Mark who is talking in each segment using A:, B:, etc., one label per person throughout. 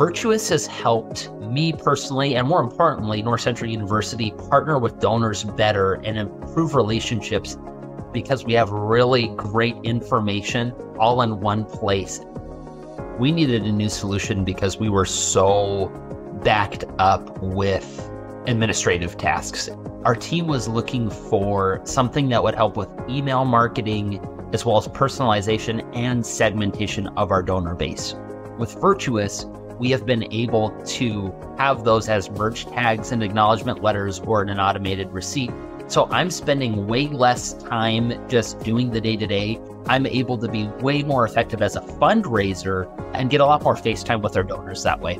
A: Virtuous has helped me personally, and more importantly, North Central University partner with donors better and improve relationships because we have really great information all in one place. We needed a new solution because we were so backed up with administrative tasks. Our team was looking for something that would help with email marketing, as well as personalization and segmentation of our donor base. With Virtuous, we have been able to have those as merge tags and acknowledgement letters or in an automated receipt. So I'm spending way less time just doing the day to day. I'm able to be way more effective as a fundraiser and get a lot more face time with our donors that way.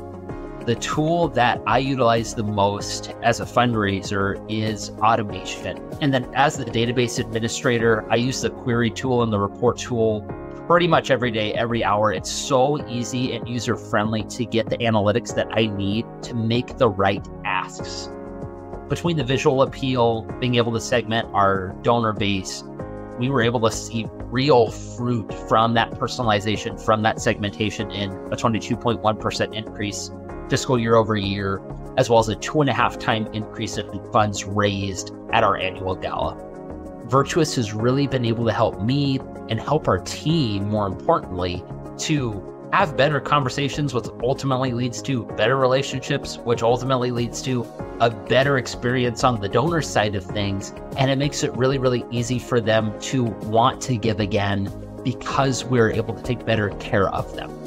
A: The tool that I utilize the most as a fundraiser is automation. And then as the database administrator, I use the query tool and the report tool pretty much every day, every hour. It's so easy and user friendly to get the analytics that I need to make the right asks. Between the visual appeal, being able to segment our donor base, we were able to see real fruit from that personalization, from that segmentation in a 22.1% increase fiscal year over year, as well as a two and a half time increase in funds raised at our annual gala. Virtuous has really been able to help me and help our team, more importantly, to have better conversations, which ultimately leads to better relationships, which ultimately leads to a better experience on the donor side of things. And it makes it really, really easy for them to want to give again because we're able to take better care of them.